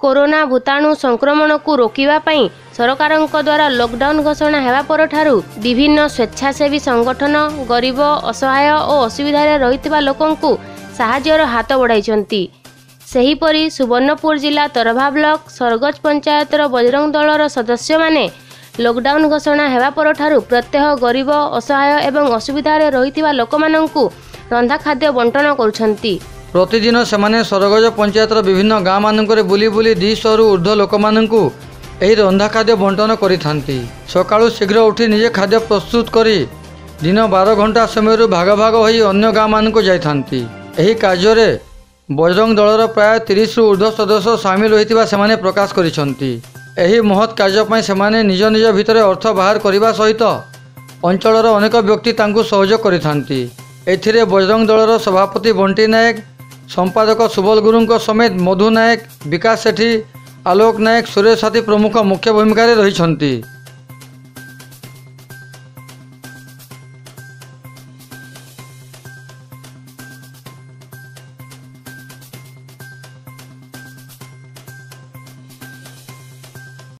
Corona ଭୂତାଣୁ ସଂକ୍ରମଣକୁ ରୋକିବା ପାଇଁ ସରକାରଙ୍କ ଦ୍ୱାରା ଲକଡାଉନ ଘୋଷଣା ହେବା ପରଠାରୁ ବିଭିନ୍ନ ସ୍ୱେଚ୍ଛାସେବୀ ସଂଗଠନ ଗରିବ ଅସହାୟ ଓ ଅସୁବିଧାରେ ରହିଥିବା ଲୋକଙ୍କୁ ସାହାଯ୍ୟର ହାତ ବଢ଼ାଇଛନ୍ତି। ସେହିପରି ସୁବର୍ଣ୍ଣପୁର ଜିଲ୍ଲା ତରଭା ବ୍ଲକ ସରଗଜ ପଞ୍ଚାୟତର ବଜରଙ୍ଗ ଦଳର ସଦସ୍ୟମାନେ ଲକଡାଉନ ଘୋଷଣା ହେବା ପରଠାରୁ ପ୍ରତ୍ୟହ ଗରିବ ଅସହାୟ ଏବଂ ଅସୁବିଧାରେ ରହିଥିବା ଲୋକମାନଙ୍କୁ ରନ୍ଧା ଖାଦ୍ୟ ବଣ୍ଟନ କରୁଛନ୍ତି। ପ୍ରତିଦିନ ସେମାନେ ସରଗଜ ପଞ୍ଚାୟତର ବିଭିନ୍ନ ଗାଁମାନଙ୍କରେ ବୁଲି ବୁଲି ଦୁଇଶହରୁ ଉର୍ଦ୍ଧ୍ୱ ଲୋକମାନଙ୍କୁ ଏହି ରନ୍ଧା ଖାଦ୍ୟ ବଣ୍ଟନ କରିଥାନ୍ତି। ସକାଳୁ ଶୀଘ୍ର ଉଠି ନିଜେ ଖାଦ୍ୟ ପ୍ରସ୍ତୁତ କରି ଦିନ ବାର ଘଣ୍ଟା ସମୟରୁ ଭାଗ ଭାଗ ହୋଇ ଅନ୍ୟ ଗାଁମାନଙ୍କୁ ଯାଇଥାନ୍ତି। ଏହି କାର୍ଯ୍ୟରେ ବଜରଙ୍ଗ ଦଳର ପ୍ରାୟ ତିରିଶରୁ ଉର୍ଦ୍ଧ୍ୱ ସଦସ୍ୟ ସାମିଲ ହୋଇଥିବା ସେମାନେ ପ୍ରକାଶ କରିଛନ୍ତି। ଏହି ମହତ୍ କାର୍ଯ୍ୟ ପାଇଁ ସେମାନେ ନିଜ ନିଜ ଭିତରେ ଅର୍ଥ ବାହାର କରିବା ସହିତ ଅଞ୍ଚଳର ଅନେକ ବ୍ୟକ୍ତି ତାଙ୍କୁ ସହଯୋଗ କରିଥାନ୍ତି। ଏଥିରେ ବଜରଙ୍ଗ ଦଳର ସଭାପତି ବଣ୍ଟି ନାୟକ ସମ୍ପାଦକ ସୁବଲ ଗୁରୁଙ୍କ ସମେତ ମଧୁ ନାୟକ ବିକାଶ ସେଠୀ ଆଲୋକ ନାୟକ ସୁରେଶ ସାଥୀ ପ୍ରମୁଖ ମୁଖ୍ୟ ଭୂମିକାରେ ରହିଛନ୍ତି